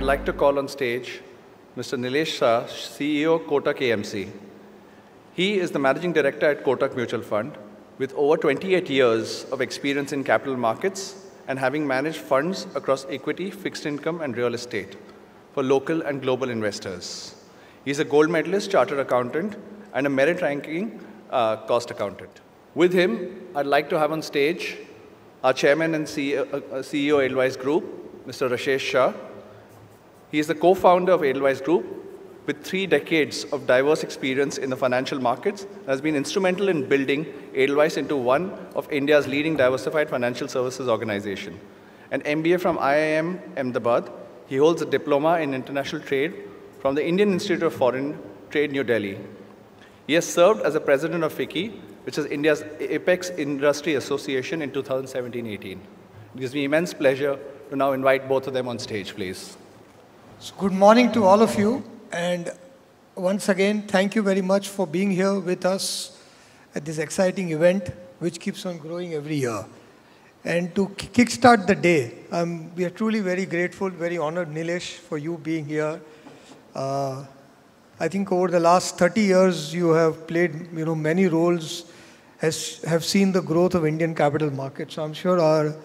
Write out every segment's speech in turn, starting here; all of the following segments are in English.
I'd like to call on stage Mr. Nilesh Shah, CEO, Kotak AMC. He is the managing director at Kotak Mutual Fund with over 28 years of experience in capital markets and having managed funds across equity, fixed income, and real estate for local and global investors. He's a gold medalist, chartered accountant, and a merit ranking uh, cost accountant. With him, I'd like to have on stage our chairman and CEO, uh, CEO Edelweiss Group, Mr. Rashesh Shah. He is the co-founder of Edelweiss Group with three decades of diverse experience in the financial markets has been instrumental in building Edelweiss into one of India's leading diversified financial services organization. An MBA from IIM Ahmedabad, he holds a diploma in international trade from the Indian Institute of Foreign Trade, New Delhi. He has served as the president of FICCI, which is India's apex industry association in 2017-18. It gives me immense pleasure to now invite both of them on stage, please. So good morning to all of you. And once again, thank you very much for being here with us at this exciting event, which keeps on growing every year. And to kickstart the day, um, we are truly very grateful, very honored, Nilesh, for you being here. Uh, I think over the last 30 years, you have played you know, many roles, has, have seen the growth of Indian capital markets. So I'm sure our,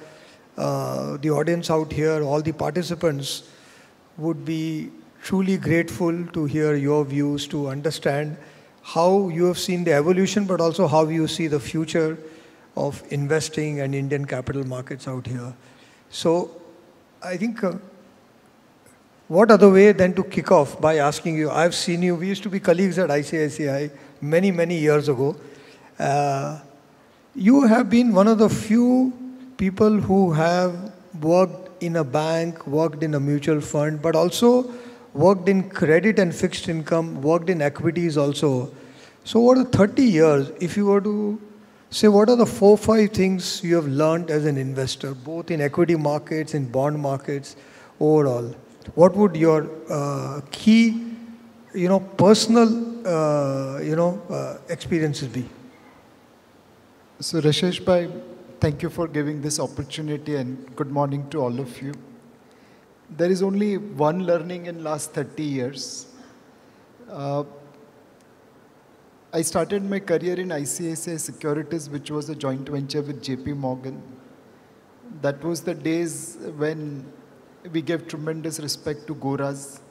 uh, the audience out here, all the participants, would be truly grateful to hear your views, to understand how you have seen the evolution, but also how you see the future of investing and Indian capital markets out here. So I think uh, what other way than to kick off by asking you, I've seen you, we used to be colleagues at ICICI many, many years ago. Uh, you have been one of the few people who have worked in a bank, worked in a mutual fund, but also worked in credit and fixed income, worked in equities also. So over the 30 years, if you were to say what are the four, five things you have learned as an investor, both in equity markets, in bond markets, overall, what would your uh, key, you know, personal, uh, you know, uh, experiences be? So Rashesh Bhai, thank you for giving this opportunity and good morning to all of you. There is only one learning in last 30 years. Uh, I started my career in ICICI Securities, which was a joint venture with JP Morgan. That was the days when we gave tremendous respect to Goras.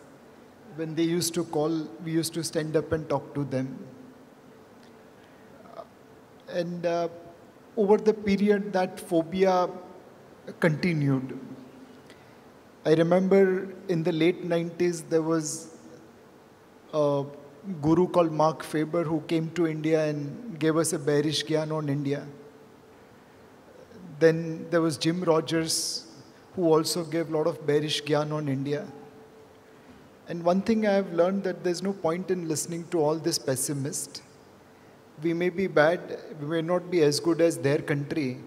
When they used to call, we used to stand up and talk to them. And uh, over the period, that phobia continued. I remember in the late 90s, there was a guru called Marc Faber who came to India and gave us a bearish gyan on India. Then there was Jim Rogers who also gave a lot of bearish gyan on India. And one thing I have learned that there's no point in listening to all this pessimist. We may be bad, we may not be as good as their country,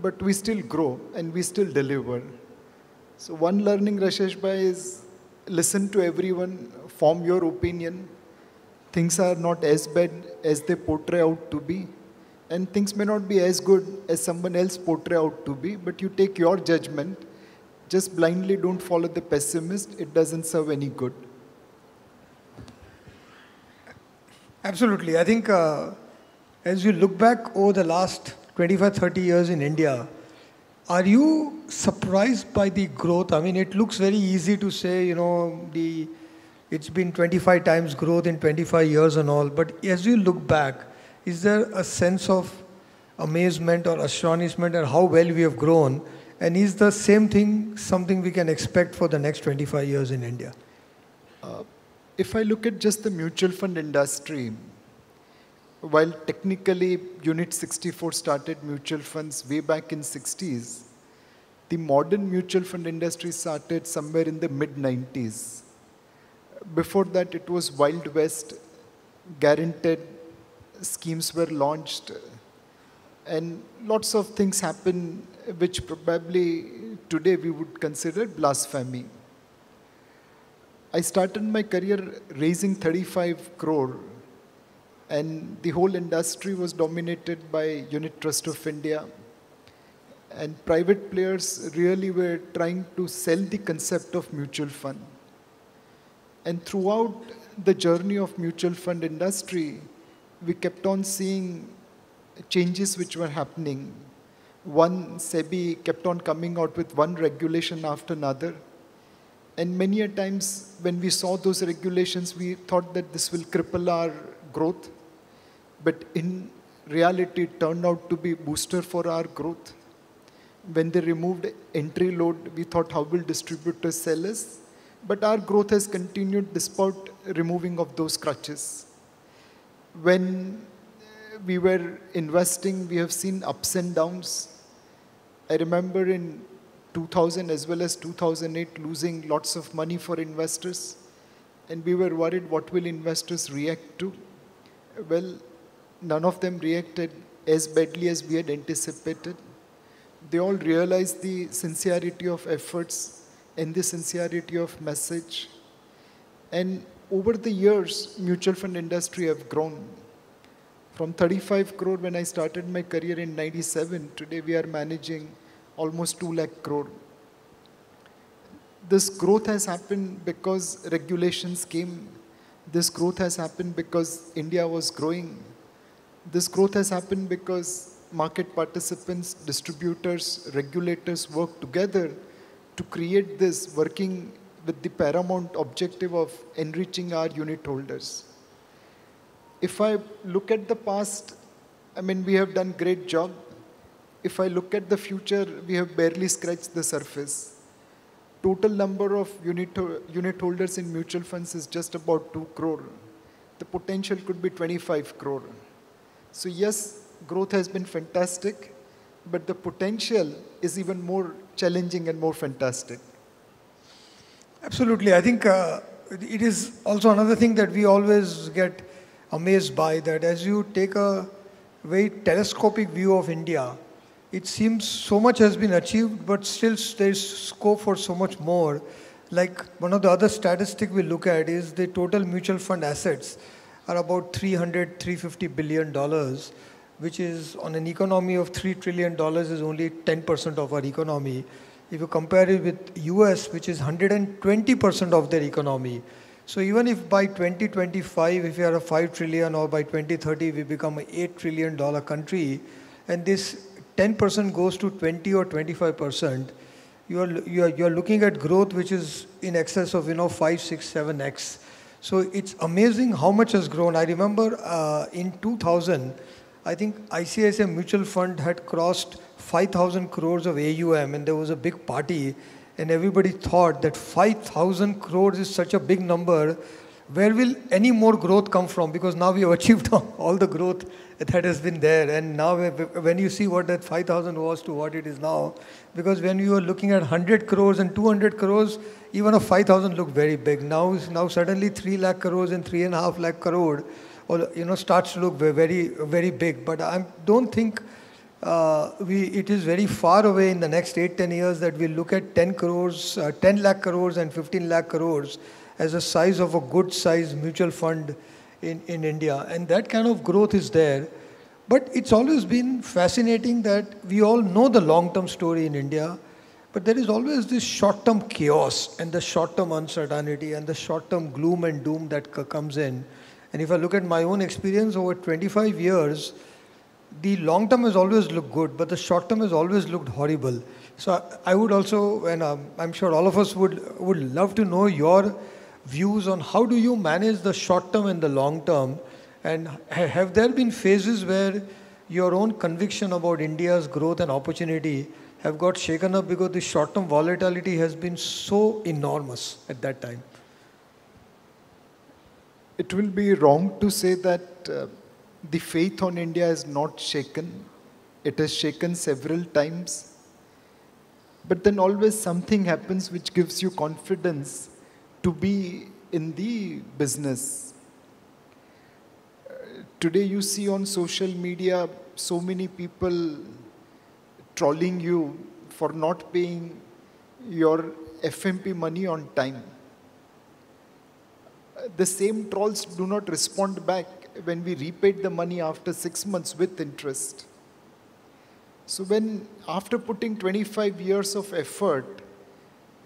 but we still grow and we still deliver. So one learning, Rashesh Bhai, is listen to everyone, form your opinion. Things are not as bad as they portray out to be and things may not be as good as someone else portray out to be, but you take your judgment just blindly don't follow the pessimist. It doesn't serve any good. Absolutely. I think uh, as you look back over the last 25, 30 years in India, are you surprised by the growth? I mean, it looks very easy to say, you know, the it's been 25 times growth in 25 years and all. But as you look back, is there a sense of amazement or astonishment at how well we have grown? And is the same thing something we can expect for the next 25 years in India? Uh, if I look at just the mutual fund industry, while technically Unit 64 started mutual funds way back in 60s, the modern mutual fund industry started somewhere in the mid 90s. Before that, it was Wild West, guaranteed schemes were launched, and lots of things happened which probably today we would consider blasphemy. I started my career raising 35 crore and the whole industry was dominated by Unit Trust of India. And private players really were trying to sell the concept of mutual fund. And throughout the journey of mutual fund industry, we kept on seeing changes which were happening. One, SEBI kept on coming out with one regulation after another. And many a times when we saw those regulations, we thought that this will cripple our growth. But in reality, it turned out to be booster for our growth. When they removed entry load, we thought how will distributors sell us? But our growth has continued despite removing of those crutches. When we were investing, we have seen ups and downs. I remember in 2000 as well as 2008 losing lots of money for investors. And we were worried what will investors react to? Well, none of them reacted as badly as we had anticipated. They all realized the sincerity of efforts and the sincerity of message. And over the years, mutual fund industry have grown. From 35 crore when I started my career in 97, today we are managing almost 2 lakh crore. This growth has happened because regulations came. This growth has happened because India was growing. This growth has happened because market participants, distributors, regulators work together to create this working with the paramount objective of enriching our unit holders. If I look at the past, I mean, we have done great job. If I look at the future, we have barely scratched the surface. Total number of unit, unit holders in mutual funds is just about 2 crore. The potential could be 25 crore. So yes, growth has been fantastic, but the potential is even more challenging and more fantastic. Absolutely. I think uh, it is also another thing that we always get amazed by that as you take a very telescopic view of India, it seems so much has been achieved, but still there's scope for so much more. Like one of the other statistics we look at is the total mutual fund assets are about 300, 350 billion dollars, which is on an economy of three trillion dollars is only 10% of our economy. If you compare it with US, which is 120% of their economy. So even if by 2025, if we are a 5 trillion or by 2030 we become an 8 trillion dollar country, and this 10% goes to 20 or 25%, you are, you are, you are looking at growth which is in excess of, you know, 5, 6, 7x. So it's amazing how much has grown. I remember uh, in 2000, I think ICICI Mutual Fund had crossed 5,000 crores of AUM and there was a big party and everybody thought that 5,000 crores is such a big number. Where will any more growth come from? Because now we have achieved all the growth that has been there. And now when you see what that 5,000 was to what it is now, because when you were looking at 100 crores and 200 crores, even a 5,000 looked very big. Now, now suddenly 3 lakh crores and 3.5 lakh crore, or, you know, starts to look very, very big. But I don't think uh, we, it is very far away in the next 8, 10 years that we look at 10 crores, uh, 10 lakh crores and 15 lakh crores as a size of a good size mutual fund in, in India. And that kind of growth is there. But it's always been fascinating that we all know the long-term story in India, but there is always this short-term chaos and the short-term uncertainty and the short-term gloom and doom that comes in. And if I look at my own experience over 25 years, the long term has always looked good, but the short term has always looked horrible. So I would also, and um, I'm sure all of us would, would love to know your views on how do you manage the short term and the long term, and have there been phases where your own conviction about India's growth and opportunity have got shaken up because the short-term volatility has been so enormous at that time? It will be wrong to say that uh, the faith on India is not shaken. It has shaken several times. But then always something happens which gives you confidence to be in the business. Today you see on social media so many people trolling you for not paying your FMP money on time. The same trolls do not respond back when we repaid the money after six months with interest. So when after putting 25 years of effort,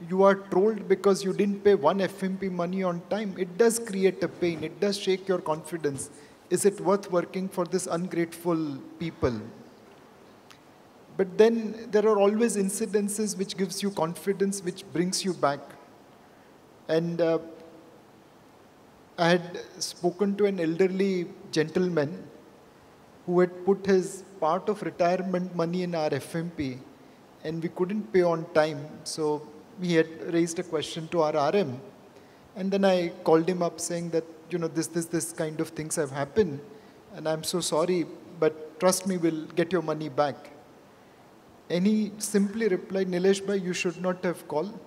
you are trolled because you didn't pay one FMP money on time, it does create a pain. It does shake your confidence. Is it worth working for this ungrateful people? But then there are always incidences which gives you confidence, which brings you back. And uh, I had spoken to an elderly gentleman who had put his part of retirement money in our FMP and we couldn't pay on time. So he had raised a question to our RM. And then I called him up saying that, you know, this, this, this kind of things have happened. And I'm so sorry, but trust me, we'll get your money back. And he simply replied, Nilesh bhai, you should not have called.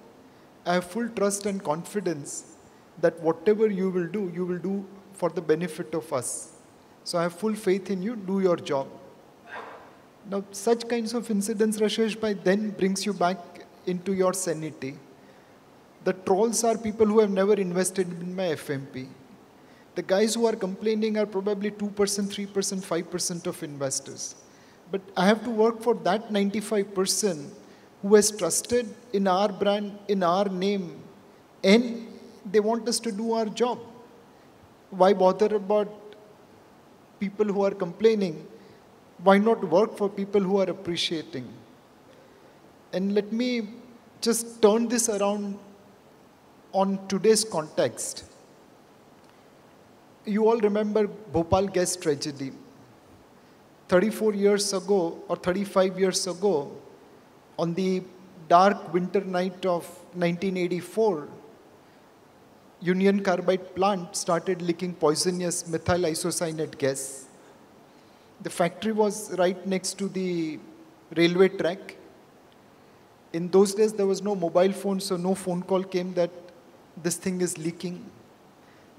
I have full trust and confidence that whatever you will do, you will do for the benefit of us. So I have full faith in you, do your job. Now, such kinds of incidents, Rashesh bhai, then brings you back into your sanity. The trolls are people who have never invested in my FMP. The guys who are complaining are probably 2%, 3%, 5% of investors. But I have to work for that 95% who has trusted in our brand, in our name, and they want us to do our job. Why bother about people who are complaining? Why not work for people who are appreciating? And let me just turn this around on today's context. You all remember Bhopal gas tragedy. 34 years ago or 35 years ago, on the dark winter night of 1984, Union Carbide plant started leaking poisonous methyl isocyanate gas. The factory was right next to the railway track in those days, there was no mobile phone, so no phone call came that this thing is leaking.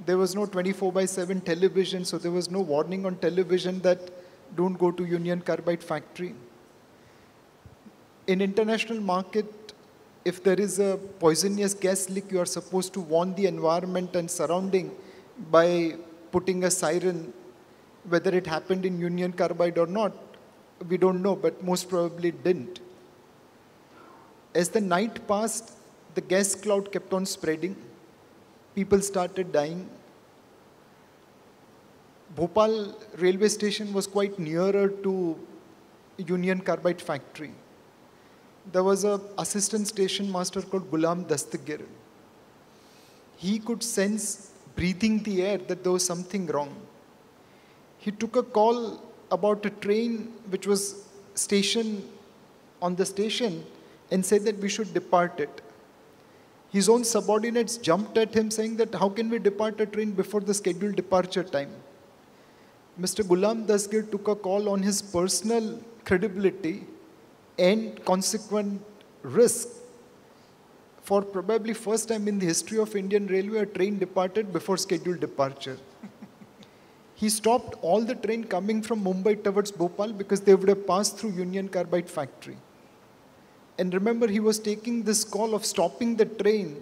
There was no 24 by 7 television, so there was no warning on television that don't go to Union Carbide factory. In international market, if there is a poisonous gas leak, you are supposed to warn the environment and surrounding by putting a siren, whether it happened in Union Carbide or not, we don't know, but most probably didn't. As the night passed, the gas cloud kept on spreading. People started dying. Bhopal railway station was quite nearer to Union Carbide factory. There was a assistant station master called Gulam Dastagir. He could sense breathing the air that there was something wrong. He took a call about a train which was stationed on the station and said that we should depart it. His own subordinates jumped at him saying that how can we depart a train before the scheduled departure time? Mr. Gulam Dastagir took a call on his personal credibility and consequent risk. For probably first time in the history of Indian Railway, a train departed before scheduled departure. he stopped all the train coming from Mumbai towards Bhopal because they would have passed through Union Carbide factory. And remember, he was taking this call of stopping the train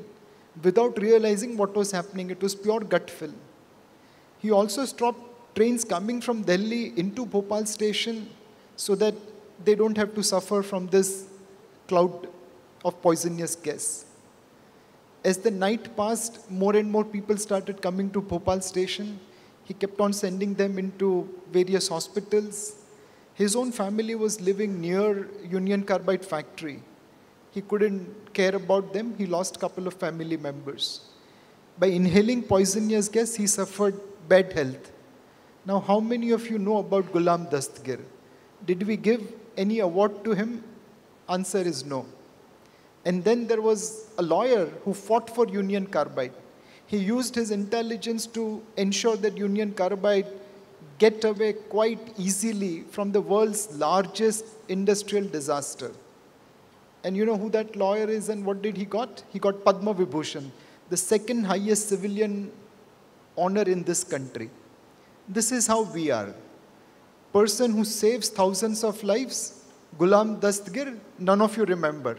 without realizing what was happening. It was pure gut fill. He also stopped trains coming from Delhi into Bhopal station so that they don't have to suffer from this cloud of poisonous gas. As the night passed, more and more people started coming to Bhopal station. He kept on sending them into various hospitals. His own family was living near Union Carbide factory. He couldn't care about them. He lost a couple of family members. By inhaling poisonous gas, he suffered bad health. Now, how many of you know about Gulam Dastgir? Did we give any award to him? Answer is no. And then there was a lawyer who fought for Union Carbide. He used his intelligence to ensure that Union Carbide get away quite easily from the world's largest industrial disaster. And you know who that lawyer is and what did he got? He got Padma Vibhushan, the second highest civilian honor in this country. This is how we are. Person who saves thousands of lives, Gulam Dastagir, none of you remember.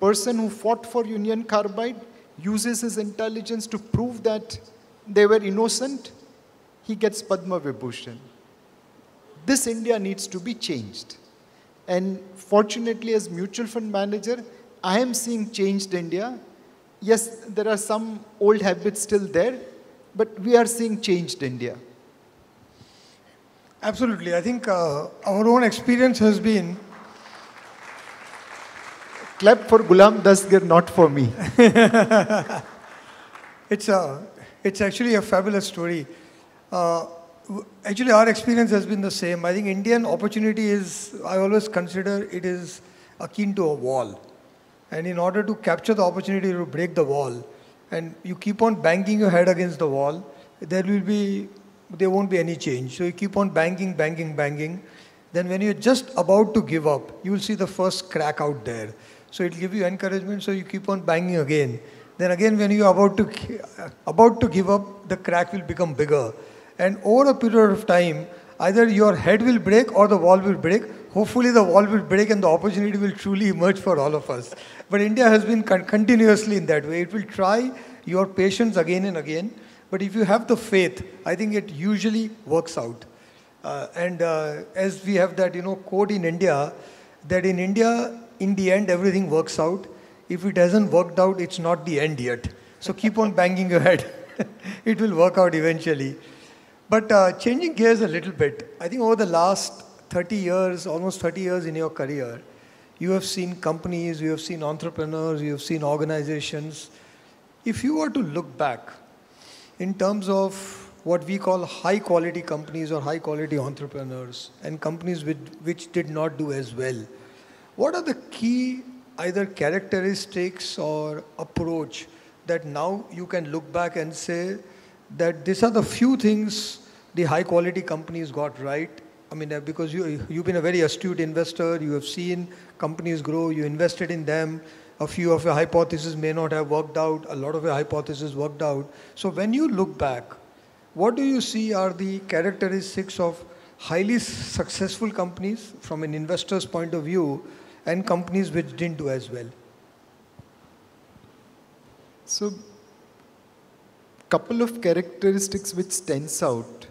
Person who fought for Union Carbide uses his intelligence to prove that they were innocent, he gets Padma Vibhushan. This India needs to be changed. And fortunately, as mutual fund manager, I am seeing changed India. Yes, there are some old habits still there, but we are seeing changed India. Absolutely. I think uh, our own experience has been. Clap for Gulam Dastgir, not for me. it's, a, it's actually a fabulous story. Uh, actually, our experience has been the same. I think Indian opportunity is, I always consider it is akin to a wall. And in order to capture the opportunity to break the wall, and you keep on banging your head against the wall, there will be, there won't be any change. So you keep on banging, banging, banging. Then when you're just about to give up, you will see the first crack out there. So it'll give you encouragement, so you keep on banging again. Then again, when you're about to, about to give up, the crack will become bigger. And over a period of time, either your head will break or the wall will break. Hopefully the wall will break and the opportunity will truly emerge for all of us. But India has been con continuously in that way. It will try your patience again and again. But if you have the faith, I think it usually works out. Uh, and uh, as we have that, you know, quote in India, that in India, in the end, everything works out. If it hasn't worked out, it's not the end yet. So keep on banging your head. it will work out eventually. But uh, changing gears a little bit, I think over the last 30 years, almost 30 years in your career, you have seen companies, you have seen entrepreneurs, you have seen organizations. If you were to look back in terms of what we call high quality companies or high quality entrepreneurs and companies which, which did not do as well, what are the key either characteristics or approach that now you can look back and say that these are the few things the high quality companies got right. I mean, uh, because you, you've been a very astute investor, you have seen companies grow, you invested in them, a few of your hypotheses may not have worked out, a lot of your hypotheses worked out. So when you look back, what do you see are the characteristics of highly successful companies from an investor's point of view and companies which didn't do as well? So couple of characteristics which stands out.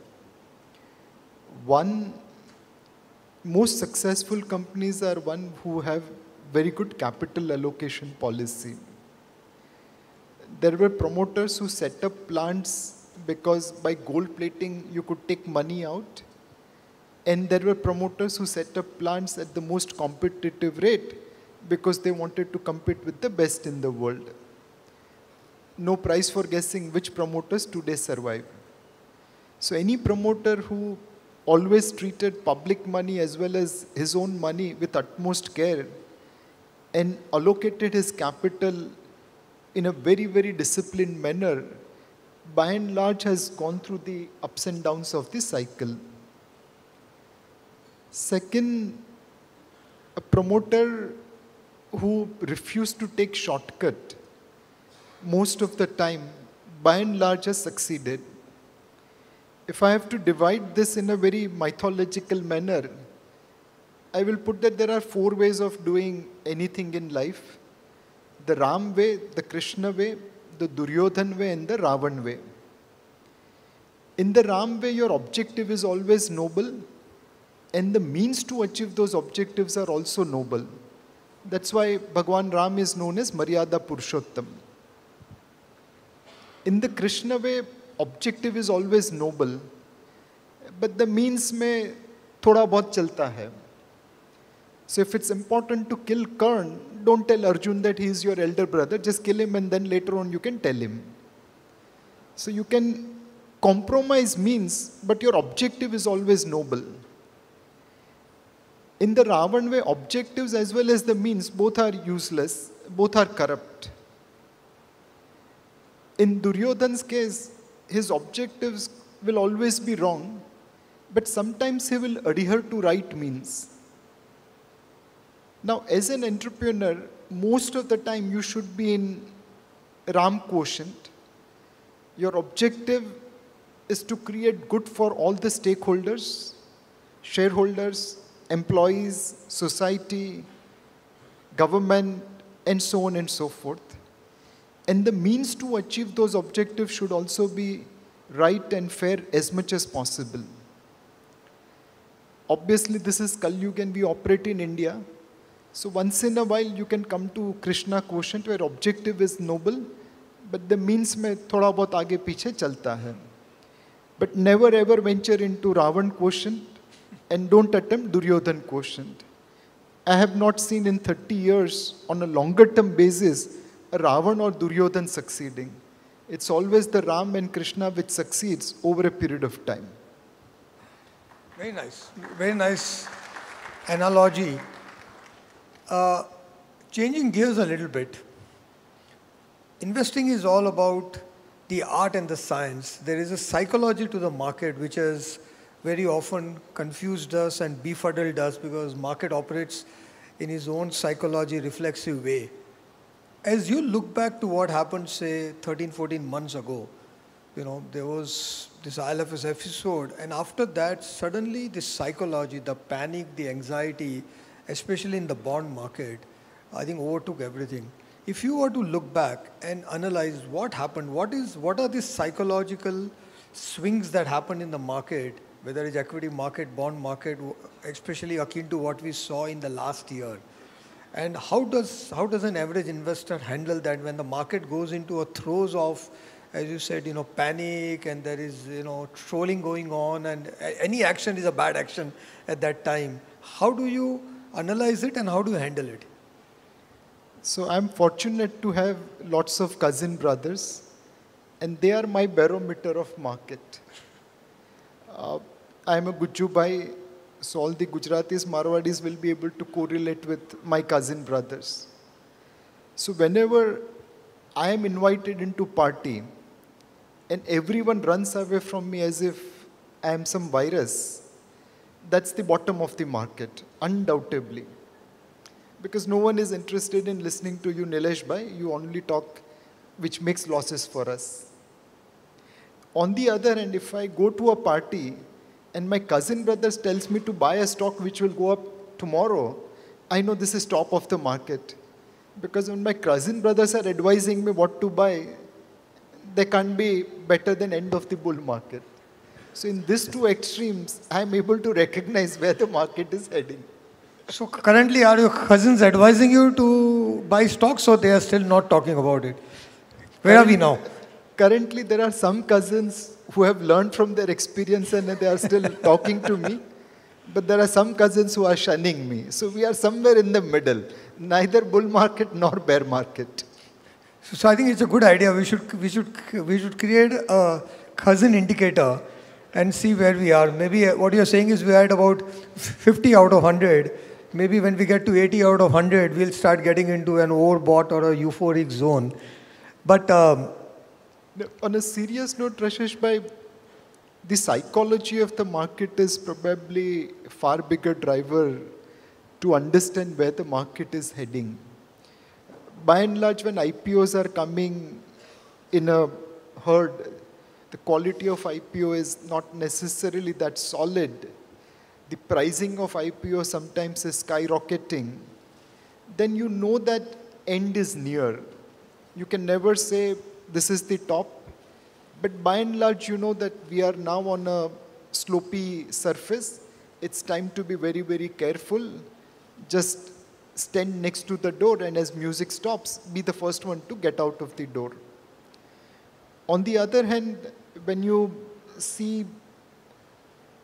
One, most successful companies are one who have very good capital allocation policy. There were promoters who set up plants because by gold plating you could take money out. And there were promoters who set up plants at the most competitive rate because they wanted to compete with the best in the world no prize for guessing which promoters today survive. So any promoter who always treated public money as well as his own money with utmost care and allocated his capital in a very, very disciplined manner, by and large has gone through the ups and downs of the cycle. Second, a promoter who refused to take shortcut most of the time, by and large, has succeeded. If I have to divide this in a very mythological manner, I will put that there are four ways of doing anything in life the Ram way, the Krishna way, the Duryodhan way, and the Ravan way. In the Ram way, your objective is always noble, and the means to achieve those objectives are also noble. That's why Bhagwan Ram is known as Maryada Purushottam In the Krishna way, objective is always noble, but the means में थोड़ा बहुत चलता है. So if it's important to kill Karn, don't tell Arjun that he is your elder brother. Just kill him and then later on you can tell him. So you can compromise means, but your objective is always noble. In the Ravan way, objectives as well as the means both are useless, both are corrupt. In Duryodhan's case, his objectives will always be wrong, but sometimes he will adhere to right means. Now, as an entrepreneur, most of the time you should be in Ram quotient. Your objective is to create good for all the stakeholders, shareholders, employees, society, government, and so on and so forth. And the means to achieve those objectives should also be right and fair as much as possible. Obviously, this is Kal Yuga and we operate in India. So once in a while, you can come to Krishna quotient where objective is noble, but the means में थोड़ा बहुत आगे पीछे चलता है. But never ever venture into Ravan quotient and don't attempt Duryodhan quotient. I have not seen in 30 years on a longer term basis a Ravan or Duryodhan succeeding. It's always the Ram and Krishna which succeeds over a period of time. Very nice. Very nice analogy. Uh, changing gears a little bit. Investing is all about the art and the science. There is a psychology to the market which has very often confused us and befuddled us because market operates in his own psychology reflexive way. As you look back to what happened, say, 13, 14 months ago, you know, there was this ILFS episode, and after that, suddenly the psychology, the panic, the anxiety, especially in the bond market, I think overtook everything. If you were to look back and analyze what happened, what is what are these psychological swings that happened in the market, whether it's equity market, bond market, especially akin to what we saw in the last year? And how does how does an average investor handle that when the market goes into a throes of as you said, you know, panic and there is, you know, trolling going on and any action is a bad action at that time. How do you analyze it and how do you handle it? So I'm fortunate to have lots of cousin brothers and they are my barometer of market. Uh, I'm a Gujubai, so all the Gujaratis, Marwadis will be able to correlate with my cousin brothers. So whenever I am invited into party, and everyone runs away from me as if I am some virus, that's the bottom of the market, undoubtedly. Because no one is interested in listening to you, Nilesh Bhai. You only talk which makes losses for us. On the other hand, if I go to a party and my cousin brothers tells me to buy a stock which will go up tomorrow, I know this is top of the market. Because when my cousin brothers are advising me what to buy, they can't be better than end of the bull market. So in these two extremes, I am able to recognize where the market is heading. So currently, are your cousins advising you to buy stocks, or they are still not talking about it? Where are we now? Currently, there are some cousins who have learned from their experience and they are still talking to me. But there are some cousins who are shunning me. So we are somewhere in the middle, neither bull market nor bear market. So I think it's a good idea. We should, we should, we should create a cousin indicator and see where we are. Maybe uh, what you're saying is we are at about 50 out of 100. Maybe when we get to 80 out of 100, we'll start getting into an overbought or a euphoric zone. But um, on a serious note, Rashesh the psychology of the market is probably a far bigger driver to understand where the market is heading by and large, when IPOs are coming in a herd, the quality of IPO is not necessarily that solid. The pricing of IPO sometimes is skyrocketing. Then you know that end is near. You can never say this is the top, but by and large, you know that we are now on a slopy surface. It's time to be very, very careful. Just stand next to the door and as music stops, be the first one to get out of the door. On the other hand, when you see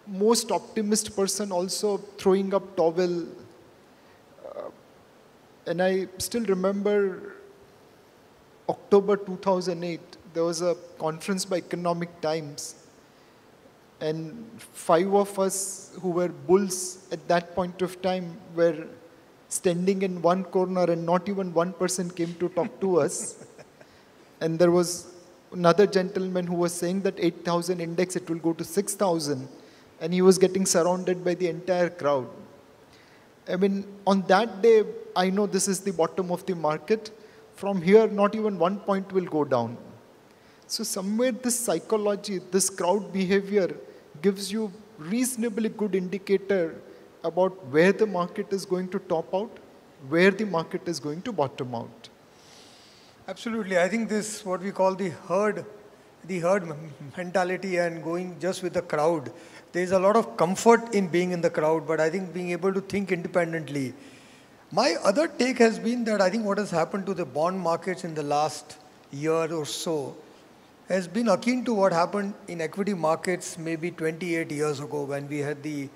most optimist person also throwing up towel, uh, and I still remember October 2008, there was a conference by Economic Times and five of us who were bulls at that point of time were standing in one corner and not even one person came to talk to us. and there was another gentleman who was saying that 8,000 index, it will go to 6,000. And he was getting surrounded by the entire crowd. I mean, on that day, I know this is the bottom of the market. From here, not even one point will go down. So somewhere this psychology, this crowd behavior gives you reasonably good indicator about where the market is going to top out, where the market is going to bottom out. Absolutely. I think this, what we call the herd the herd mentality and going just with the crowd. There's a lot of comfort in being in the crowd, but I think being able to think independently. My other take has been that I think what has happened to the bond markets in the last year or so has been akin to what happened in equity markets maybe 28 years ago when we had the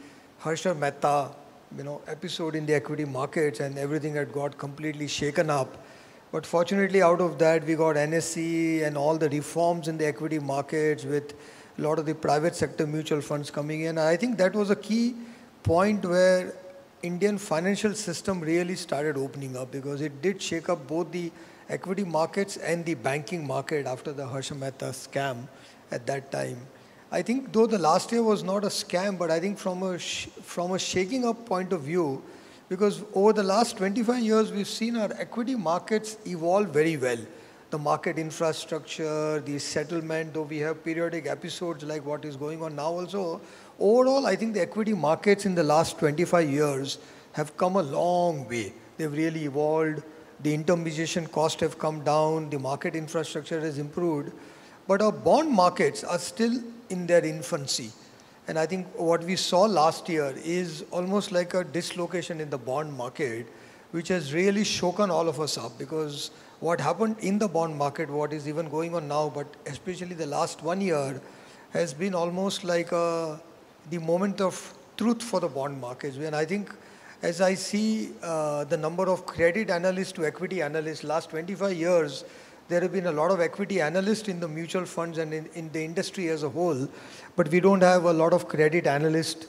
Harshad Mehta you know, episode in the equity markets and everything had got completely shaken up. But fortunately, out of that, we got NSE and all the reforms in the equity markets with a lot of the private sector mutual funds coming in. I think that was a key point where Indian financial system really started opening up because it did shake up both the equity markets and the banking market after the Harshad scam at that time. I think though the last year was not a scam, but I think from a, from a shaking up point of view, because over the last 25 years, we've seen our equity markets evolve very well. The market infrastructure, the settlement, though we have periodic episodes like what is going on now also, overall, I think the equity markets in the last 25 years have come a long way. They've really evolved. The intermediation costs have come down. The market infrastructure has improved. But our bond markets are still in their infancy. And I think what we saw last year is almost like a dislocation in the bond market, which has really shaken all of us up because what happened in the bond market, what is even going on now, but especially the last one year, has been almost like a, the moment of truth for the bond markets. And I think as I see uh, the number of credit analysts to equity analysts last 25 years, there have been a lot of equity analysts in the mutual funds and in, in the industry as a whole, but we don't have a lot of credit analysts.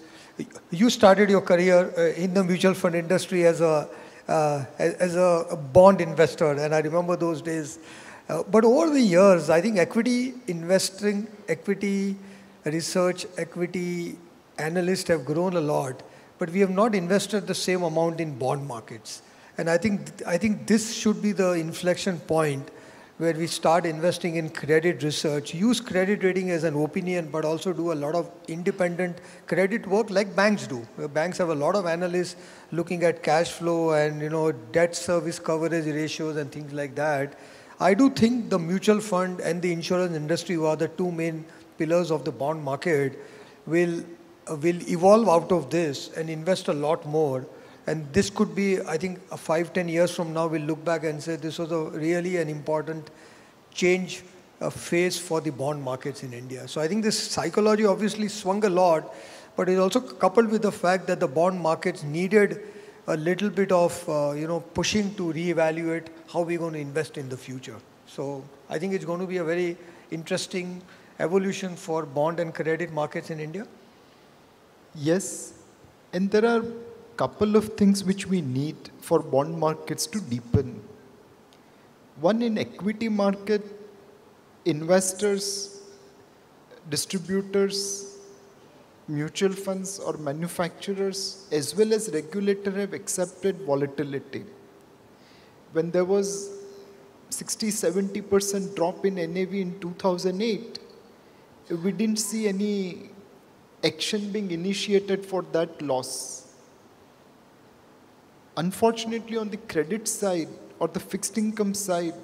You started your career uh, in the mutual fund industry as a, uh, as a bond investor, and I remember those days. Uh, but over the years, I think equity investing, equity research, equity analysts have grown a lot, but we have not invested the same amount in bond markets. And I think, I think this should be the inflection point where we start investing in credit research, use credit rating as an opinion, but also do a lot of independent credit work like banks do. Banks have a lot of analysts looking at cash flow and you know debt service coverage ratios and things like that. I do think the mutual fund and the insurance industry, who are the two main pillars of the bond market, will uh, will evolve out of this and invest a lot more and this could be, I think, five, ten years from now, we'll look back and say this was a really an important change uh, phase for the bond markets in India. So I think this psychology obviously swung a lot, but it's also coupled with the fact that the bond markets needed a little bit of, uh, you know, pushing to reevaluate how we're going to invest in the future. So I think it's going to be a very interesting evolution for bond and credit markets in India. Yes, and there are couple of things which we need for bond markets to deepen. One in equity market, investors, distributors, mutual funds or manufacturers as well as regulator have accepted volatility. When there was 60 70% drop in NAV in 2008, we didn't see any action being initiated for that loss. Unfortunately, on the credit side or the fixed income side,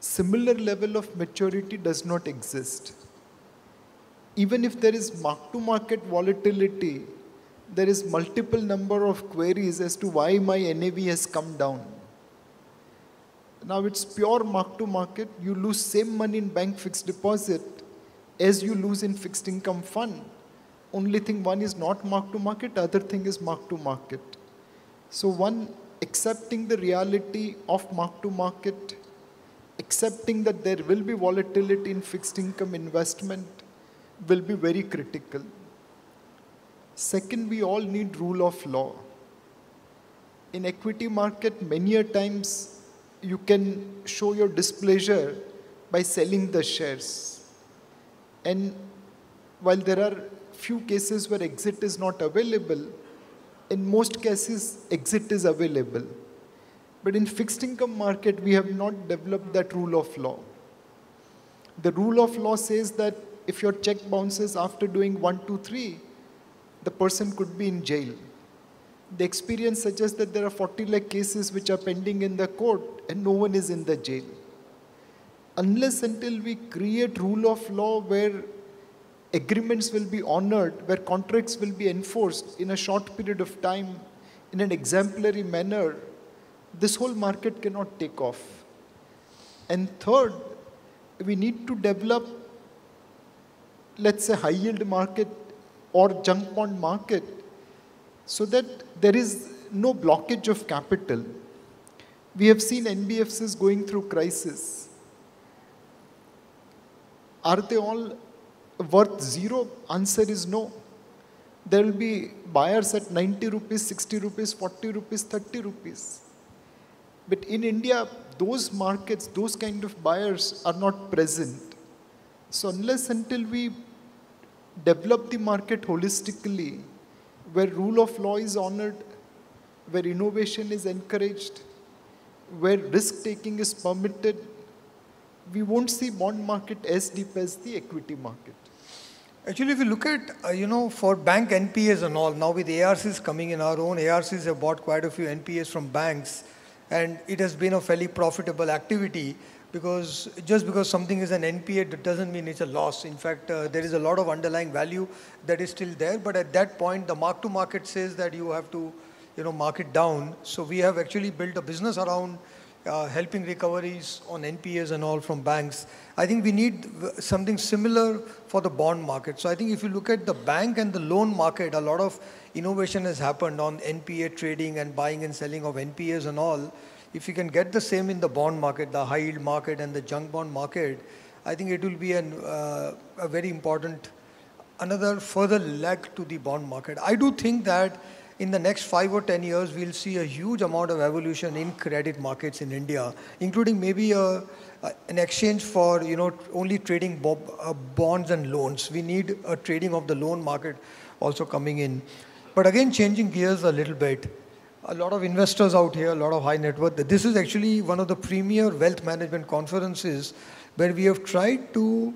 similar level of maturity does not exist. Even if there is mark-to-market volatility, there is multiple number of queries as to why my NAV has come down. Now it's pure mark-to-market. You lose same money in bank fixed deposit as you lose in fixed income fund. Only thing one is not mark-to-market, other thing is mark-to-market. So one, accepting the reality of mark-to-market, accepting that there will be volatility in fixed income investment will be very critical. Second, we all need rule of law. In equity market, many a times you can show your displeasure by selling the shares. And while there are few cases where exit is not available, in most cases, exit is available. But in fixed income market, we have not developed that rule of law. The rule of law says that if your check bounces after doing one, two, three, the person could be in jail. The experience suggests that there are 40 lakh cases which are pending in the court and no one is in the jail. unless until we create rule of law where agreements will be honored, where contracts will be enforced in a short period of time in an exemplary manner, this whole market cannot take off. And third, we need to develop, let's say, high yield market or junk bond market so that there is no blockage of capital. We have seen NBFCs going through crisis. Are they all worth zero? Answer is no. There will be buyers at 90 rupees, 60 rupees, 40 rupees, 30 rupees. But in India, those markets, those kind of buyers are not present. So unless until we develop the market holistically, where rule of law is honored, where innovation is encouraged, where risk taking is permitted, we won't see bond market as deep as the equity market. Actually, if you look at, uh, you know, for bank NPAs and all, now with ARCs coming in, our own ARCs have bought quite a few NPAs from banks, and it has been a fairly profitable activity because just because something is an NPA, doesn't mean it's a loss. In fact, uh, there is a lot of underlying value that is still there, but at that point, the mark to market says that you have to, you know, mark it down. So we have actually built a business around uh, helping recoveries on NPAs and all from banks. I think we need something similar for the bond market. So I think if you look at the bank and the loan market, a lot of innovation has happened on NPA trading and buying and selling of NPAs and all. If you can get the same in the bond market, the high yield market and the junk bond market, I think it will be an, uh, a very important, another further leg to the bond market. I do think that in the next five or 10 years, we'll see a huge amount of evolution in credit markets in India, including maybe a, an exchange for, you know, only trading uh, bonds and loans. We need a trading of the loan market also coming in. But again, changing gears a little bit. A lot of investors out here, a lot of high net worth. This is actually one of the premier wealth management conferences where we have tried to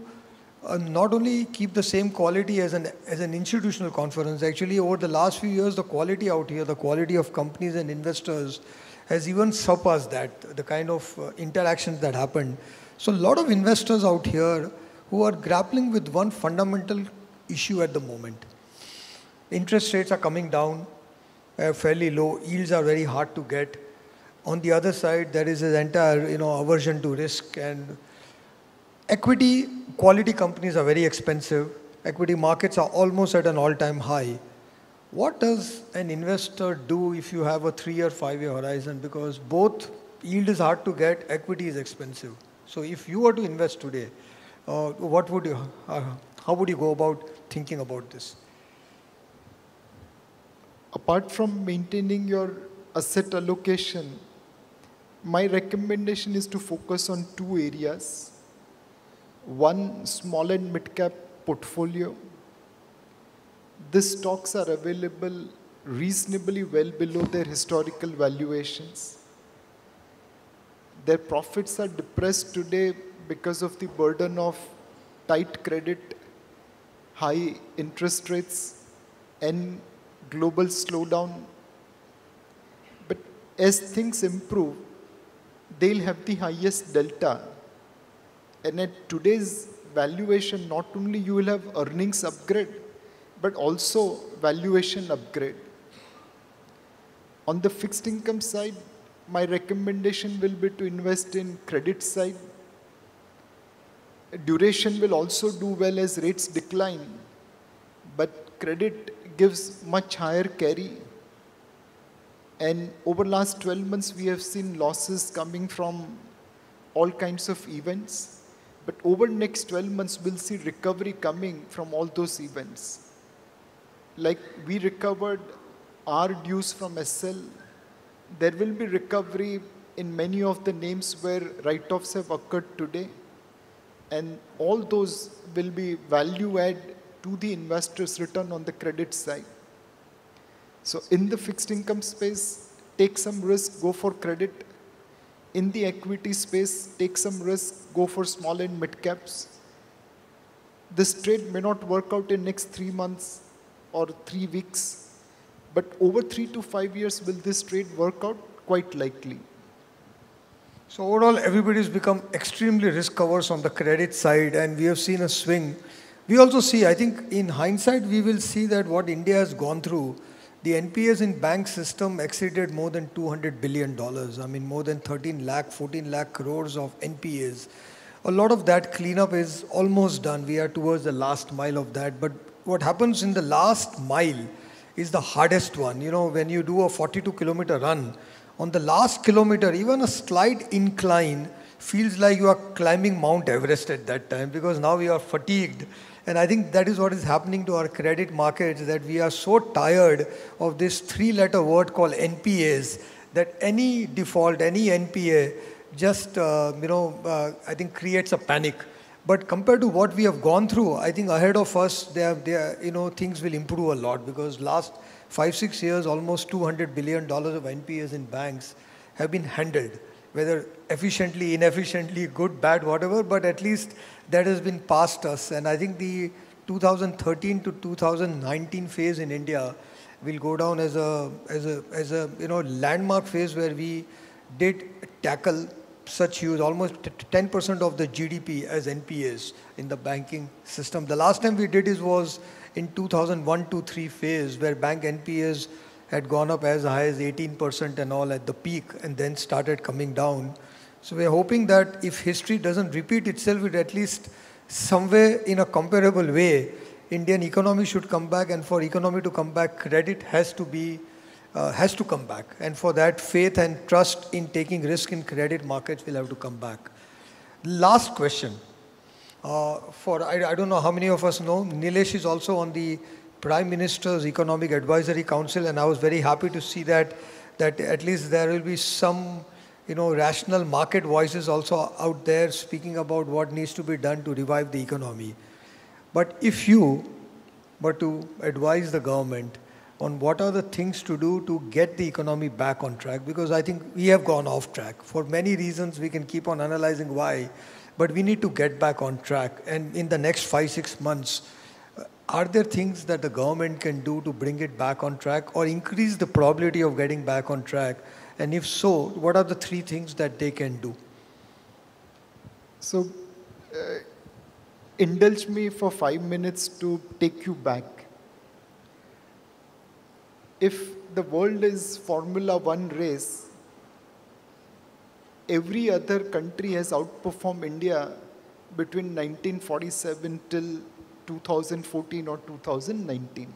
uh, not only keep the same quality as an, as an institutional conference, actually over the last few years, the quality out here, the quality of companies and investors has even surpassed that, the kind of uh, interactions that happened. So a lot of investors out here who are grappling with one fundamental issue at the moment. Interest rates are coming down, uh, fairly low, yields are very hard to get. On the other side, there is this entire, you know, aversion to risk and Equity quality companies are very expensive. Equity markets are almost at an all-time high. What does an investor do if you have a three or five-year horizon? Because both yield is hard to get, equity is expensive. So if you were to invest today, uh, what would you, uh, how would you go about thinking about this? Apart from maintaining your asset allocation, my recommendation is to focus on two areas one small and mid cap portfolio. These stocks are available reasonably well below their historical valuations. Their profits are depressed today because of the burden of tight credit, high interest rates, and global slowdown. But as things improve, they'll have the highest delta and at today's valuation, not only you will have earnings upgrade, but also valuation upgrade. On the fixed income side, my recommendation will be to invest in credit side. Duration will also do well as rates decline, but credit gives much higher carry. And over last 12 months, we have seen losses coming from all kinds of events. But over next 12 months, we'll see recovery coming from all those events. Like we recovered our dues from Essel, there will be recovery in many of the names where write-offs have occurred today. And all those will be value add to the investor's return on the credit side. So in the fixed income space, take some risk, go for credit, in the equity space, take some risk, go for small and mid caps. This trade may not work out in next three months or three weeks, but over three to five years, will this trade work out? Quite likely. So overall, everybody's become extremely risk averse on the credit side, and we have seen a swing. We also see, I think, in hindsight, we will see that what India has gone through, the NPAs in bank system exceeded more than 200 billion dollars. I mean, more than 13 lakh, 14 lakh crores of NPAs. A lot of that cleanup is almost done. We are towards the last mile of that. But what happens in the last mile is the hardest one. You know, when you do a 42 kilometer run, on the last kilometer, even a slight incline feels like you are climbing Mount Everest at that time because now we are fatigued. And I think that is what is happening to our credit markets that we are so tired of this three letter word called NPAs that any default, any NPA just, uh, you know, uh, I think creates a panic. But compared to what we have gone through, I think ahead of us, there, there, you know, things will improve a lot because last five, six years, almost $200 billion of NPAs in banks have been handled, whether efficiently, inefficiently, good, bad, whatever, but at least that has been past us. And I think the 2013 to 2019 phase in India will go down as a, as a, as a you know, landmark phase where we did tackle such huge, almost 10% of the GDP as NPAs in the banking system. The last time we did this was in 2001 to 3 phase where bank NPAs had gone up as high as 18% and all at the peak and then started coming down. So we're hoping that if history doesn't repeat itself, it at least somewhere in a comparable way, Indian economy should come back and for economy to come back, credit has to be uh, has to come back. And for that, faith and trust in taking risk in credit markets will have to come back. Last question. Uh, for I, I, don't know how many of us know, Nilesh is also on the Prime Minister's Economic Advisory Council, and I was very happy to see that that at least there will be some, you know, rational market voices also out there speaking about what needs to be done to revive the economy. But if you were to advise the government on what are the things to do to get the economy back on track, because I think we have gone off track for many reasons. We can keep on analyzing why but we need to get back on track. And in the next five, six months, are there things that the government can do to bring it back on track or increase the probability of getting back on track? And if so, what are the three things that they can do? So, uh, indulge me for five minutes to take you back. If the world is Formula One race, every other country has outperformed India between 1947 till 2014 or 2019.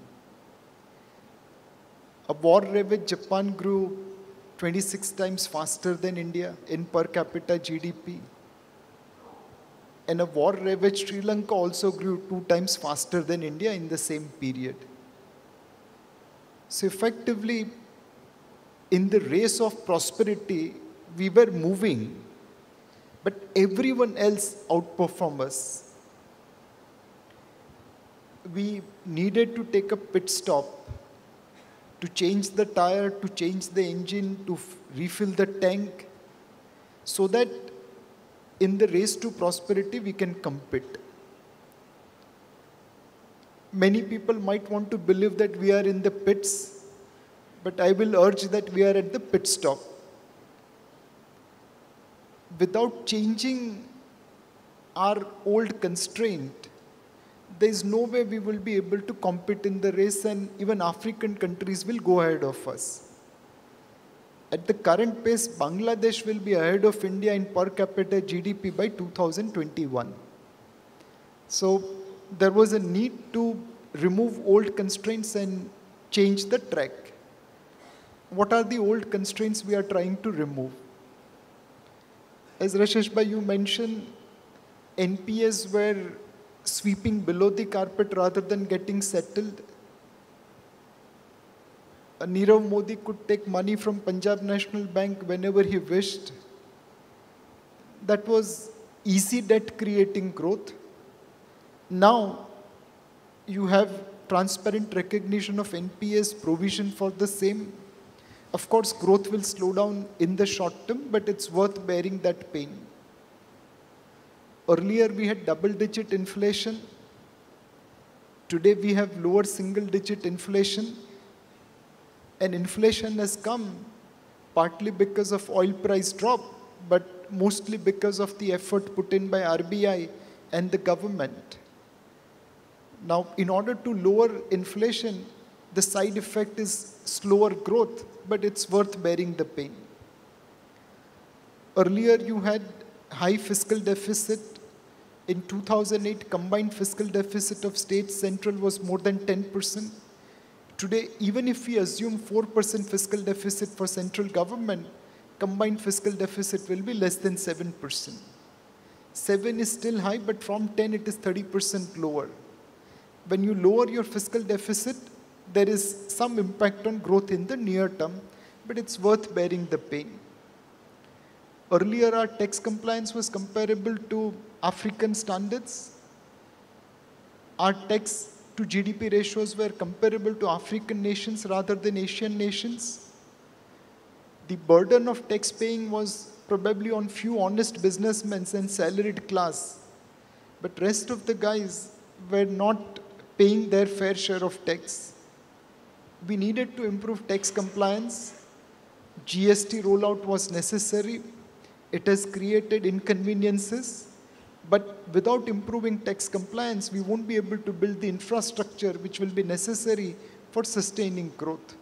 A war ravaged Japan grew 26 times faster than India in per capita GDP. And a war ravaged Sri Lanka also grew two times faster than India in the same period. So, effectively, in the race of prosperity, we were moving, but everyone else outperformed us. We needed to take a pit stop to change the tire, to change the engine, to refill the tank, so that in the race to prosperity we can compete. Many people might want to believe that we are in the pits, but I will urge that we are at the pit stop without changing our old constraint, there is no way we will be able to compete in the race, and even African countries will go ahead of us. At the current pace, Bangladesh will be ahead of India in per capita GDP by 2021. So there was a need to remove old constraints and change the track. What are the old constraints we are trying to remove? As Rashesh Bhai, you mentioned, NPS were sweeping below the carpet rather than getting settled. Uh, Nirav Modi could take money from Punjab National Bank whenever he wished. That was easy debt creating growth. Now, you have transparent recognition of NPS provision for the same. Of course, growth will slow down in the short term, but it's worth bearing that pain. Earlier, we had double digit inflation. Today, we have lower single digit inflation. And inflation has come partly because of oil price drop, but mostly because of the effort put in by RBI and the government. Now, in order to lower inflation, the side effect is slower growth, but it's worth bearing the pain. Earlier, you had high fiscal deficit. In 2008, combined fiscal deficit of state central was more than 10%. Today, even if we assume 4% fiscal deficit for central government, combined fiscal deficit will be less than 7%. 7 is still high, but from 10 it is 30% lower. When you lower your fiscal deficit, there is some impact on growth in the near term, but it's worth bearing the pain. Earlier, our tax compliance was comparable to African standards. Our tax to GDP ratios were comparable to African nations rather than Asian nations. The burden of tax paying was probably on few honest businessmen and salaried class, but rest of the guys were not paying their fair share of tax. We needed to improve tax compliance. GST rollout was necessary. It has created inconveniences but without improving tax compliance, we won't be able to build the infrastructure which will be necessary for sustaining growth.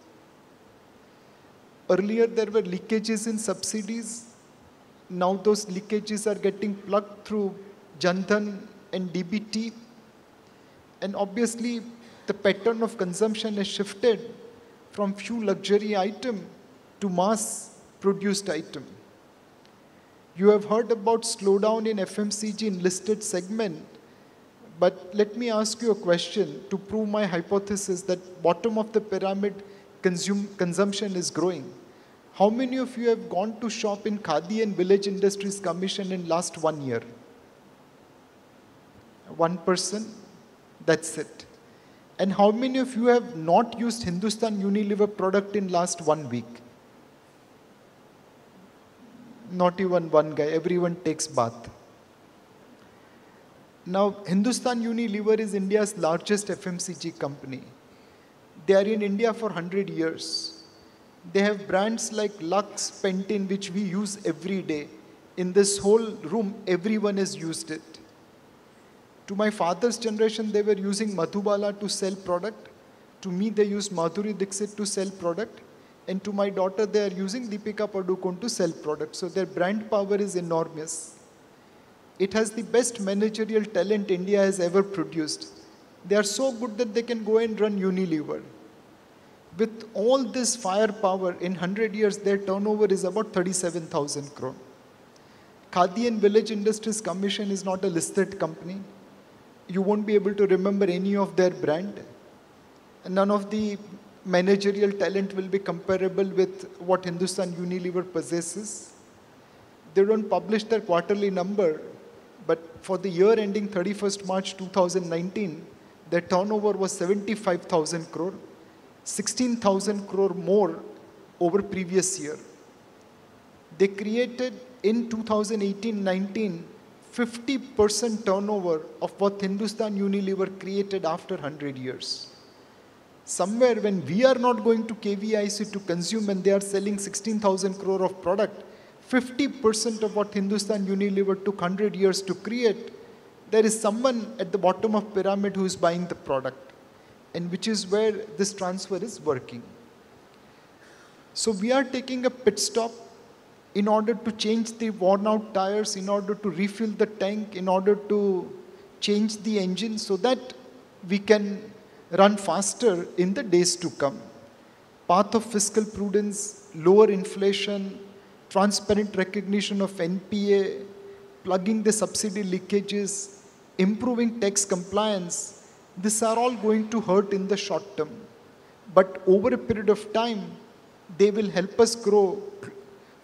Earlier, there were leakages in subsidies. Now those leakages are getting plugged through Jandhan and DBT. And obviously, the pattern of consumption has shifted from few luxury item to mass produced item. You have heard about slowdown in FMCG listed segment, but let me ask you a question to prove my hypothesis that bottom of the pyramid consume, consumption is growing. How many of you have gone to shop in Khadi and Village Industries Commission in last one year? One person? That's it. And how many of you have not used Hindustan Unilever product in last one week? Not even one guy, everyone takes bath. Now, Hindustan Unilever is India's largest FMCG company. They are in India for 100 years. They have brands like Lux, Pantene, which we use every day. In this whole room, everyone has used it. To my father's generation, they were using Madhubala to sell product. To me, they used Madhuri Dixit to sell product. And to my daughter, they are using Deepika Padukone to sell products. So their brand power is enormous. It has the best managerial talent India has ever produced. They are so good that they can go and run Unilever. With all this firepower, in 100 years, their turnover is about 37,000 crore. Khadi and Village Industries Commission is not a listed company. You won't be able to remember any of their brand. None of the managerial talent will be comparable with what Hindustan Unilever possesses. They don't publish their quarterly number, but for the year ending 31st March 2019, their turnover was 75,000 crore, 16,000 crore more over previous year. They created in 2018-19 50% turnover of what Hindustan Unilever created after 100 years somewhere when we are not going to KVIC to consume and they are selling 16,000 crore of product, 50% of what Hindustan Unilever took 100 years to create, there is someone at the bottom of pyramid who is buying the product and which is where this transfer is working. So we are taking a pit stop in order to change the worn out tires, in order to refill the tank, in order to change the engine so that we can run faster in the days to come. Path of fiscal prudence, lower inflation, transparent recognition of NPA, plugging the subsidy leakages, improving tax compliance, these are all going to hurt in the short term. But over a period of time, they will help us grow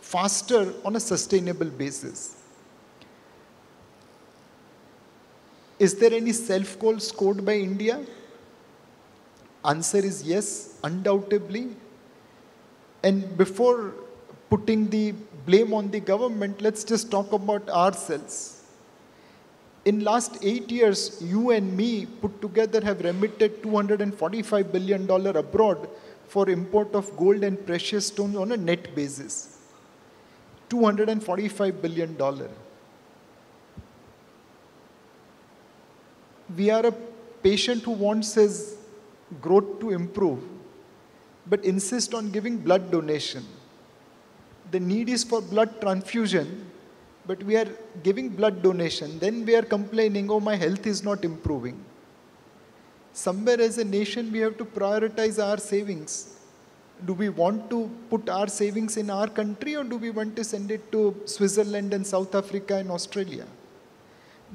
faster on a sustainable basis. Is there any self-goal scored by India? Answer is yes, undoubtedly. And before putting the blame on the government, let's just talk about ourselves. In last eight years, you and me put together have remitted $245 billion abroad for import of gold and precious stones on a net basis. 245 billion dollar. We are a patient who wants his growth to improve, but insist on giving blood donation. The need is for blood transfusion, but we are giving blood donation. Then we are complaining, oh, my health is not improving. Somewhere as a nation, we have to prioritize our savings. Do we want to put our savings in our country or do we want to send it to Switzerland and South Africa and Australia?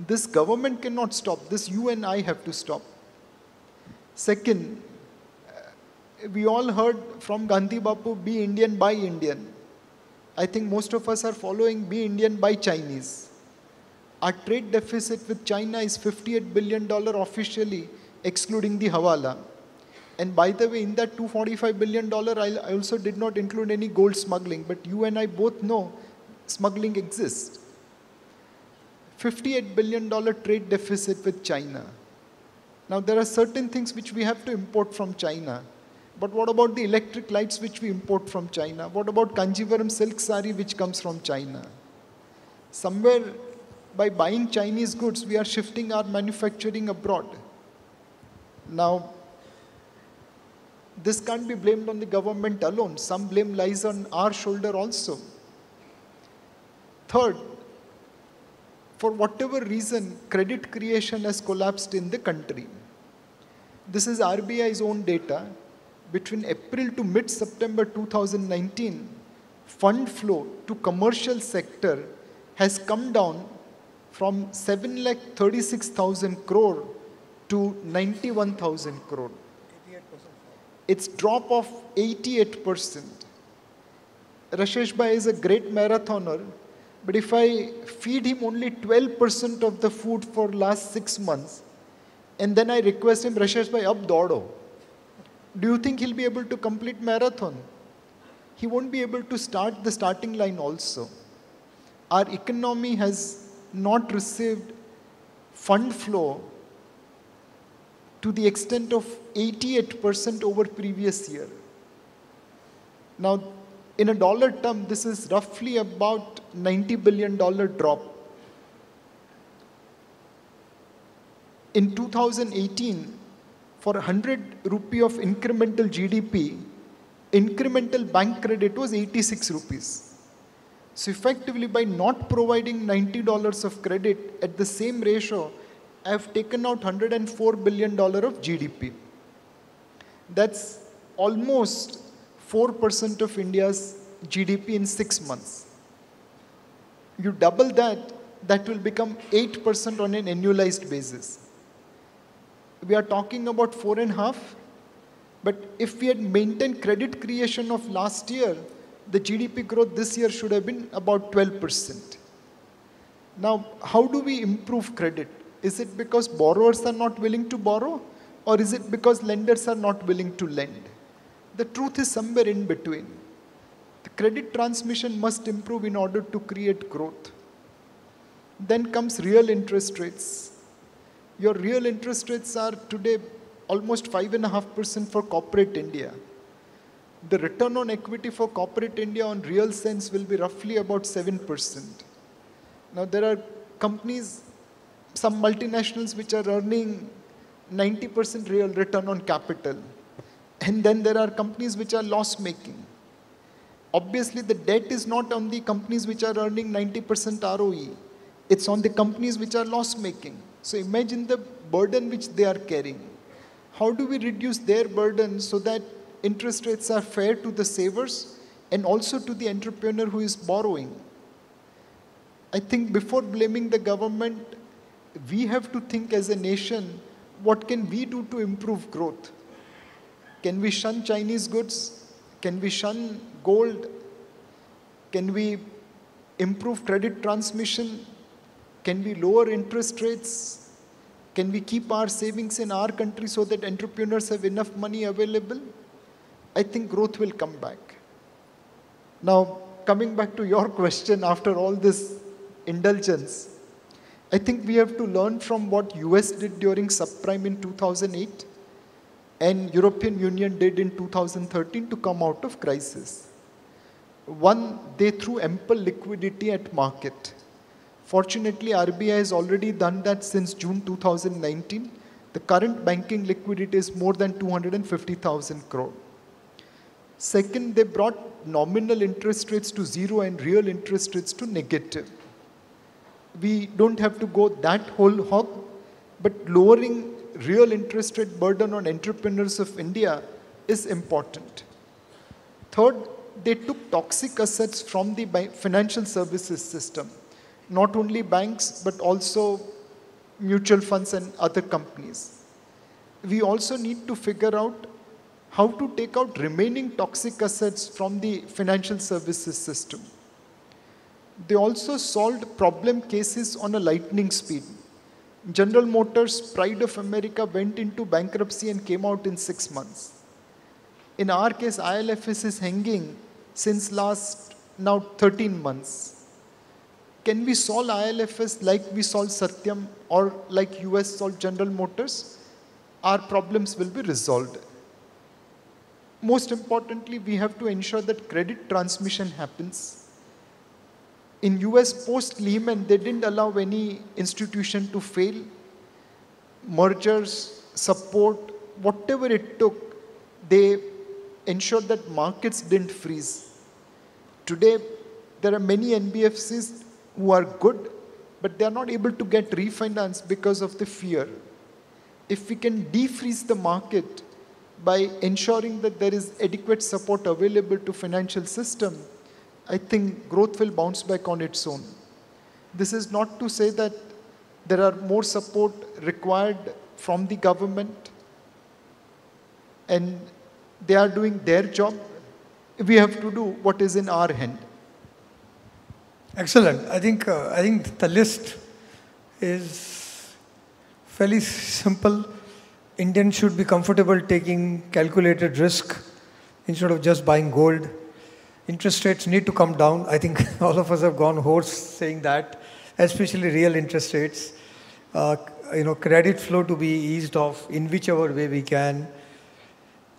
This government cannot stop. This you and I have to stop. Second, uh, we all heard from Gandhi Bapu, be Indian, buy Indian. I think most of us are following be Indian, buy Chinese. Our trade deficit with China is $58 billion officially, excluding the Hawala. And by the way, in that $245 billion, I also did not include any gold smuggling, but you and I both know smuggling exists. $58 billion trade deficit with China. Now, there are certain things which we have to import from China. But what about the electric lights which we import from China? What about Kanjivaram silk sari which comes from China? Somewhere by buying Chinese goods, we are shifting our manufacturing abroad. Now, this can't be blamed on the government alone. Some blame lies on our shoulder also. Third, for whatever reason, credit creation has collapsed in the country. This is RBI's own data. Between April to mid-September 2019, fund flow to commercial sector has come down from 7 lakh 36,000 crore to 91,000 crore. It's drop of 88%. Rashesh Bhai is a great marathoner, but if I feed him only 12% of the food for last six months, and then I request him, Rashesh Bhai, up dodo, do you think he'll be able to complete marathon? He won't be able to start the starting line also. Our economy has not received fund flow to the extent of 88% over previous year. Now, in a dollar term, this is roughly about $90 billion drop. In 2018, for 100 rupee of incremental GDP, incremental bank credit was 86 rupees. So effectively, by not providing $90 of credit at the same ratio, I've taken out $104 billion of GDP. That's almost 4% of India's GDP in six months. You double that, that will become 8% on an annualized basis. We are talking about four and a half, but if we had maintained credit creation of last year, the GDP growth this year should have been about 12%. Now, how do we improve credit? Is it because borrowers are not willing to borrow? Or is it because lenders are not willing to lend? The truth is somewhere in between. The credit transmission must improve in order to create growth. Then comes real interest rates. Your real interest rates are today almost 5.5% for corporate India. The return on equity for corporate India on real sense will be roughly about 7%. Now there are companies some multinationals which are earning 90% real return on capital. And then there are companies which are loss making. Obviously, the debt is not on the companies which are earning 90% ROE. It's on the companies which are loss making. So imagine the burden which they are carrying. How do we reduce their burden so that interest rates are fair to the savers and also to the entrepreneur who is borrowing? I think before blaming the government, we have to think as a nation, what can we do to improve growth? Can we shun Chinese goods? Can we shun gold? Can we improve credit transmission? Can we lower interest rates? Can we keep our savings in our country so that entrepreneurs have enough money available? I think growth will come back. Now, coming back to your question after all this indulgence, I think we have to learn from what US did during subprime in 2008 and European Union did in 2013 to come out of crisis. One, they threw ample liquidity at market. Fortunately, RBI has already done that since June 2019. The current banking liquidity is more than 250,000 crore. Second, they brought nominal interest rates to zero and real interest rates to negative. We don't have to go that whole hog, but lowering real interest rate burden on entrepreneurs of India is important. Third, they took toxic assets from the financial services system, not only banks, but also mutual funds and other companies. We also need to figure out how to take out remaining toxic assets from the financial services system. They also solved problem cases on a lightning speed. General Motors, Pride of America, went into bankruptcy and came out in six months. In our case, ILFS is hanging since last now 13 months. Can we solve ILFS like we solved Satyam or like US solved General Motors? Our problems will be resolved. Most importantly, we have to ensure that credit transmission happens. In US post Lehman, they didn't allow any institution to fail. Mergers, support, whatever it took, they ensured that markets didn't freeze. Today, there are many NBFCs who are good, but they are not able to get refinanced because of the fear. If we can defreeze the market by ensuring that there is adequate support available to financial system, I think growth will bounce back on its own. This is not to say that there are more support required from the government and they are doing their job we have to do what is in our hand. Excellent. I think, uh, I think the list is fairly simple. Indians should be comfortable taking calculated risk instead of just buying gold. Interest rates need to come down. I think all of us have gone hoarse saying that, especially real interest rates. Uh, you know, credit flow to be eased off in whichever way we can.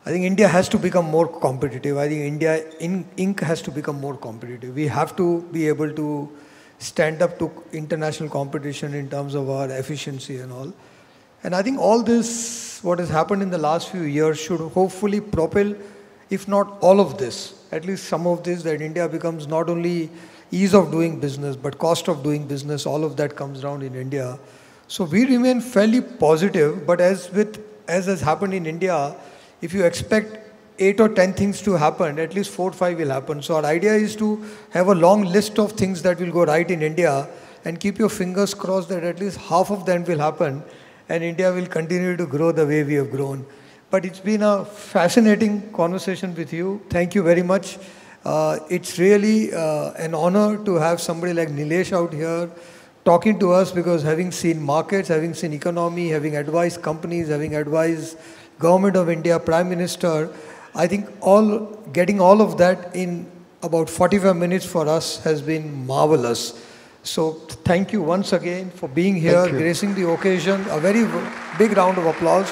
I think India has to become more competitive. I think India in, Inc. has to become more competitive. We have to be able to stand up to international competition in terms of our efficiency and all. And I think all this, what has happened in the last few years, should hopefully propel, if not all of this, at least some of this, that India becomes not only ease of doing business, but cost of doing business, all of that comes down in India. So we remain fairly positive, but as with as has happened in India, if you expect eight or ten things to happen, at least four or five will happen. So our idea is to have a long list of things that will go right in India and keep your fingers crossed that at least half of them will happen and India will continue to grow the way we have grown. But it's been a fascinating conversation with you. Thank you very much. Uh, it's really uh, an honor to have somebody like Nilesh out here talking to us because having seen markets, having seen economy, having advised companies, having advised government of India, Prime Minister, I think all getting all of that in about 45 minutes for us has been marvelous. So thank you once again for being here, gracing the occasion. A very big round of applause.